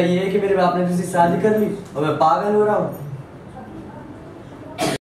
ये कि मेरे बाप ने तो दूसरी शादी कर ली और मैं पागल हो रहा हूँ।